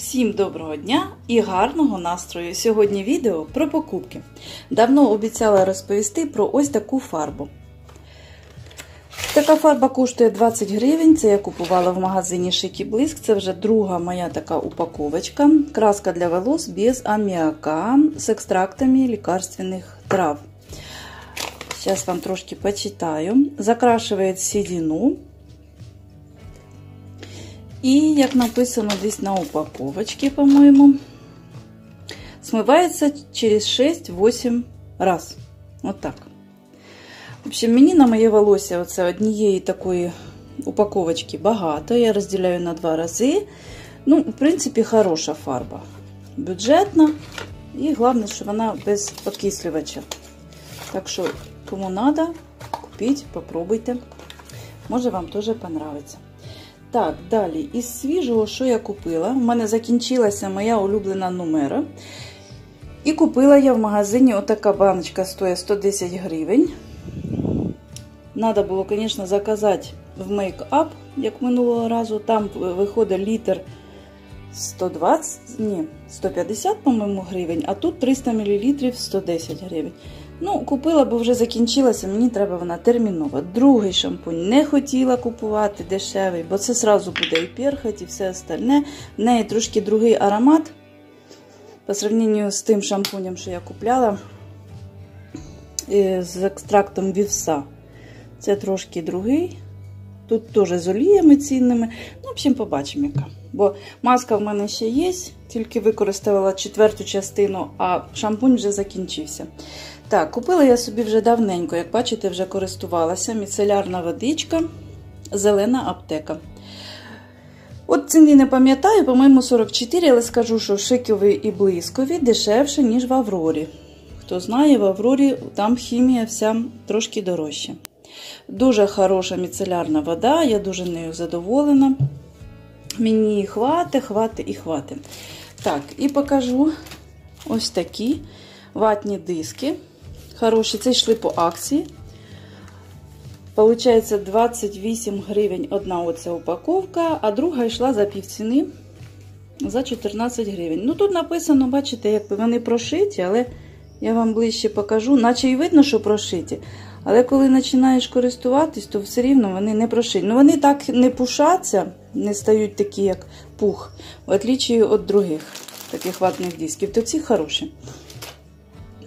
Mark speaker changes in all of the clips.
Speaker 1: Всім доброго дня і гарного настрою! Сьогодні відео про покупки. Давно обіцяла розповісти про ось таку фарбу. Така фарба коштує 20 гривень. Це я купувала в магазині Шик Блиск. Це вже друга моя така упаковочка. Краска для волос без аміака з екстрактами лікарственних трав. Зараз вам трошки почитаю. Закрашивает седину. І, як написано десь на упаковочці, по-моєму, смивається через 6-8 раз. От так. В общем, мені на моє волосся оце однієї такої упаковочки багато. Я розділяю на два рази. Ну, в принципі, хороша фарба. Бюджетна. І головне, що вона без окислювача. Так що, кому треба, купіть, попробуйте. Може, вам теж понравиться. Так, далі, із свіжого, що я купила? У мене закінчилася моя улюблена нумера. І купила я в магазині отака баночка стоїть 110 гривень. Надо було, звісно, заказати в мейкап, як минулого разу. Там виходить літр 120, ні, 150, по-моєму, гривень, а тут 300 мл 110 гривень. Ну, купила, бо вже закінчилася, мені треба вона термінова. Другий шампунь не хотіла купувати дешевий, бо це сразу буде і перхоть, і все остальне. В неї трошки другий аромат. По сравненню з тим шампунем, що я купляла з екстрактом вівса. Це трошки другий. Тут теж з оліями цінними. Ну, в общем, побачимо, яка. Бо маска в мене ще є, тільки використовувала четверту частину, а шампунь вже закінчився. Так, купила я собі вже давненько, як бачите, вже користувалася. Міцелярна водичка, зелена аптека. От ціни не пам'ятаю, по-моєму, 44, але скажу, що шикові і блискові дешевше, ніж в Аврорі. Хто знає, в Аврорі там хімія вся трошки дорожча. Дуже хороша міцелярна вода, я дуже нею задоволена. Мені хвати, хвати і хвати. Так, і покажу ось такі ватні диски. Хороші, це йшли по акції. Получається 28 гривень одна оця упаковка, а друга йшла за півціни за 14 гривень. Ну, тут написано, бачите, як вони прошиті, але я вам ближче покажу, наче і видно, що прошиті. Але коли починаєш користуватись, то все рівно вони не прошиті. Ну, вони так не пушаться, не стають такі, як пух, в отличие від других таких ватних дисків. То ці хороші.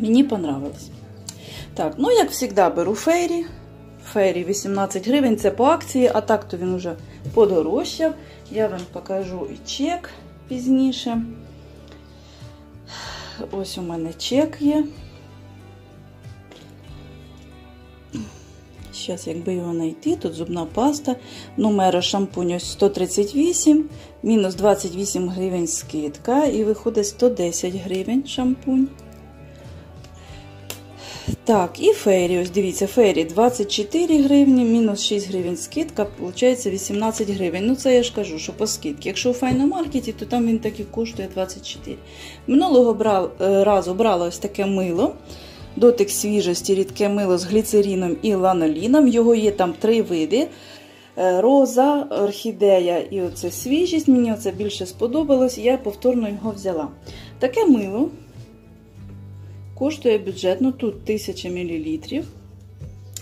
Speaker 1: Мені понравилось. Так, ну, як завжди, беру фейрі. Фейрі 18 гривень, це по акції, а так то він вже подорожчав. Я вам покажу і чек пізніше. Ось у мене чек є. Зараз, якби його знайти, тут зубна паста, номер шампунь ось 138, мінус 28 гривень скидка, і виходить 110 гривень шампунь. Так, і фейрі, ось дивіться, фейрі 24 гривні, мінус 6 гривень скидка, виходить 18 гривень. Ну, це я ж кажу, що по скидці. Якщо у файномаркеті, то там він так і коштує 24. Минулого брав, разу брала ось таке мило. Дотик свіжості, рідке мило з гліцеріном і ланоліном. Його є там три види. Роза, орхідея і оце свіжість. Мені це більше сподобалось, я повторно його взяла. Таке мило. Коштує бюджетно, тут 1000 мл.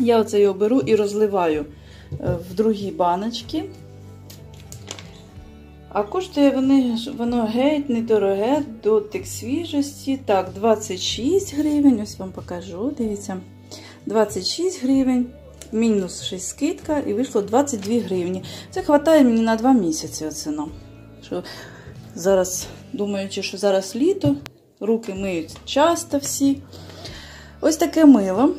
Speaker 1: Я оце його беру і розливаю в другі баночки. А коштує вони, воно геть недороге, дотик свіжості. Так, 26 гривень, ось вам покажу, дивіться. 26 гривень, мінус 6 скидка, і вийшло 22 гривні. Це вистачає мені на 2 місяці. Оціно. Що Зараз, думаючи, що зараз літо. Руки миють часто всі. Ось таке мило.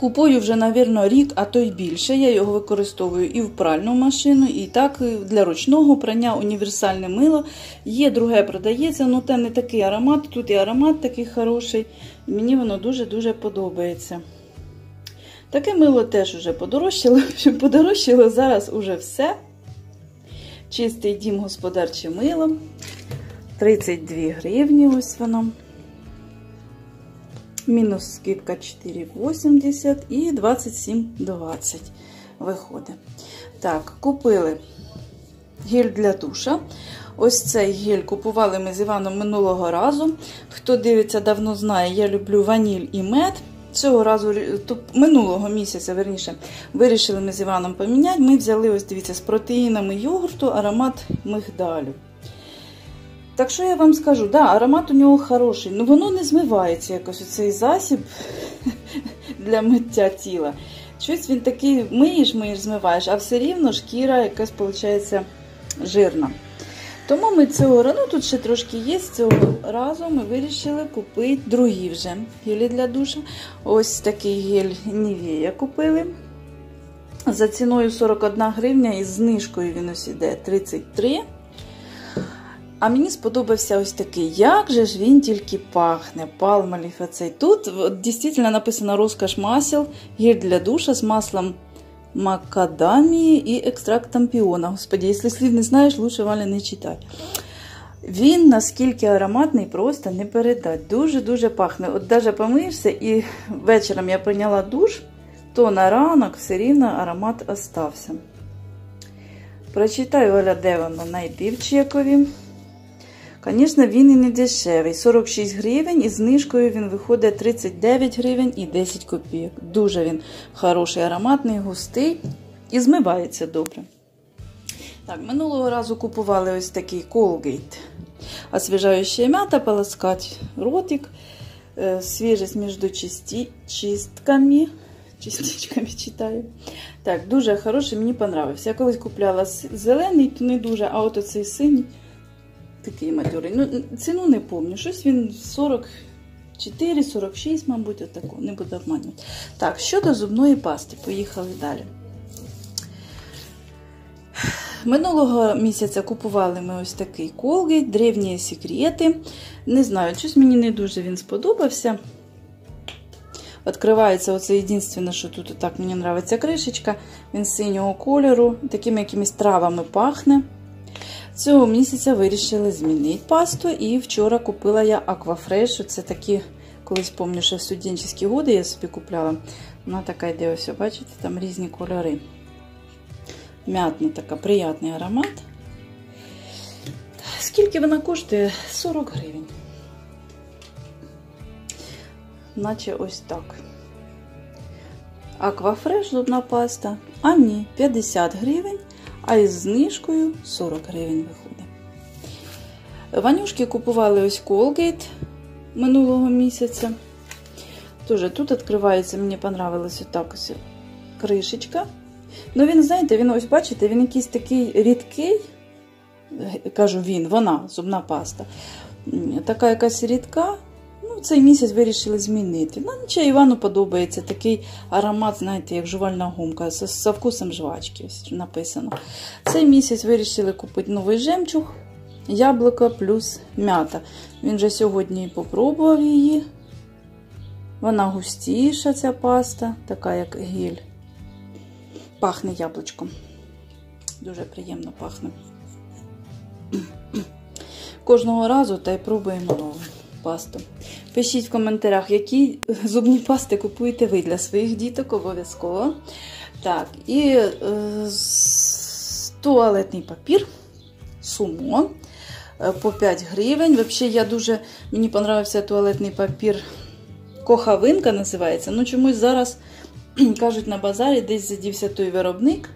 Speaker 1: Купую вже, мабуть, рік, а то й більше. Я його використовую і в пральну машину, і так для ручного прання універсальне мило. Є друге продається, але те не такий аромат. Тут і аромат такий хороший. Мені воно дуже-дуже подобається. Таке мило теж вже подорожчало. Подорожчало зараз уже все. Чистий дім господарче мило. 32 гривні, ось воно. Мінус скидка 4,80 і 27,20 виходить. Так, купили гель для душа. Ось цей гель купували ми з Іваном минулого разу. Хто дивиться, давно знає, я люблю ваніль і мед. Цього разу, минулого місяця, верніше, вирішили ми з Іваном поміняти. Ми взяли, ось дивіться, з протеїнами йогурту аромат мигдалю. Так що я вам скажу, да, аромат у нього хороший, ну воно не змивається якось цей засіб для миття тіла. Щось він такий миєш, миєш, змиваєш, а все рівно шкіра якась, виходить, жирна. Тому ми цього ну тут ще трошки є. З Цього разу ми вирішили купити другі вже гелі для душа. Ось такий гель Нівея купили. За ціною 41 гривня і знижкою він ось іде 33. А мені сподобався ось такий. Як же ж він тільки пахне, палмаліф оцей. Тут дійсно написано розкаш масел, гель для душа з маслом макадамії і екстрактом піона. Господи, якщо слів не знаєш, лучше Валя не читай. Він наскільки ароматний, просто не передать. Дуже-дуже пахне. От навіть помиєшся і вечором я прийняла душ, то на ранок все рівно аромат остався. Прочитаю, Оля, де воно найпівчекові. Звісно, він і не дешевий. 46 гривень і знижкою він виходить 39 гривень і 10 копійок. Дуже він хороший, ароматний, густий і змивається добре. Так, Минулого разу купували ось такий Colgate. Освіжаюча м'ята, полоскати ротик, е, свіжість між чистками. Частичками читаю. Так, дуже хороший, мені подобався. Я колись купляла зелений, то не дуже, а от оцей синій. Такий матюрий. Ну, Ціну не пам'ятаю. Щось він 44-46, мабуть, отако, не буду обманювати. Так, щодо зубної пасти, поїхали далі. Минулого місяця купували ми ось такий колгейт, древні секрети. Не знаю, щось мені не дуже він сподобався. Відкривається оце єдине, що тут так мені подобається кришечка. Він синього кольору, такими якимись травами пахне. Цього місяця вирішили змінити пасту. І вчора купила я Аквафреш. Це такі, колись пам'ятаю, що в студентські годи я собі купляла. Вона така йде, ось, бачите, там різні кольори. М'ятна така, приятний аромат. Скільки вона коштує? 40 гривень. Наче ось так. Аквафреш зубна паста. А ні, 50 гривень а із знижкою 40 гривень виходить. Ванюшки купували ось Colgate минулого місяця. Тоже тут відкривається, мені понравилось отак ось кришечка. Ну, він, знаєте, він ось, бачите, він якийсь такий рідкий, кажу він, вона, зубна паста. Така якась рідка, Цей місяць вирішили змінити. Ну, нічого Івану подобається такий аромат, знаєте, як жувальна гумка, з, вкусом жвачки. написано. Цей місяць вирішили купити новий жемчуг, яблуко плюс м'ята. Він вже сьогодні попробував її. Вона густіша, ця паста, така як гіль. Пахне яблучком. Дуже приємно пахне. Кожного разу та й пробуємо нову пасту. Пишіть в коментарях, які зубні пасти купуєте ви для своїх діток, обов'язково. Так, і е, туалетний папір, сумо е, по 5 гривень. Взагалі, я дуже, мені подобався туалетний папір. Кохавинка називається. Ну, чомусь зараз кажуть на базарі, десь задівся той виробник,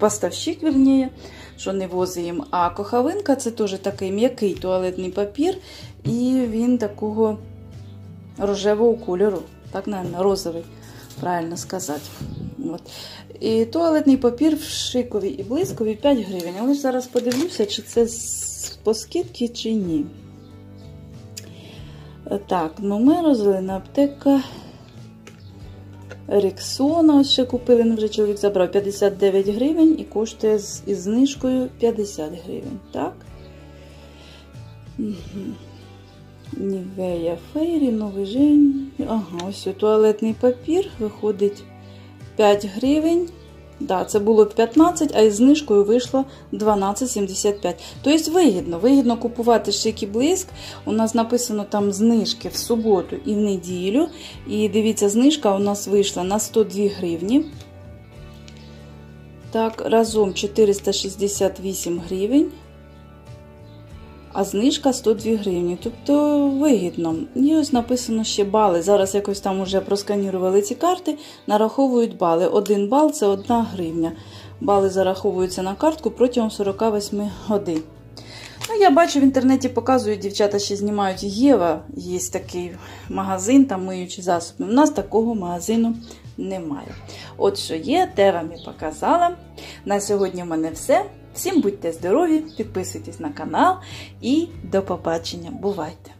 Speaker 1: поставщик, верніє, що не возить А кохавинка це теж такий м'який туалетний папір. І він такого рожевого кольору, так, наверное, розовый, правильно сказати. От. І туалетний папір в шиковій і блисковій 5 гривень. Але ж зараз подивлюся, чи це по скидці, чи ні. Так, номер, зелена аптека. Рексона ще купили, ну вже чоловік забрав 59 гривень і коштує з із знижкою 50 гривень. Так? Нівея Фейрі, новий жень. Ага, ось туалетний папір виходить 5 гривень. Да, Це було 15, а із знижкою вийшло 12,75. Тобто вигідно вигідно купувати шик і блиск. У нас написано там знижки в суботу і в неділю. І дивіться, знижка у нас вийшла на 102 гривні. Так, разом 468 гривень, а знижка 102 гривні. Тобто вигідно. І ось написано ще бали. Зараз якось там вже просканірували ці карти, нараховують бали. Один бал це 1 гривня. Бали зараховуються на картку протягом 48 годин. Ну, Я бачу в інтернеті показують, дівчата ще знімають Єва, є такий магазин, там миючі засоби. У нас такого магазину немає. От що є, те вам і показала. На сьогодні в мене все. Всім будьте здорові, підписуйтесь на канал і до побачення. Бувайте!